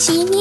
тени.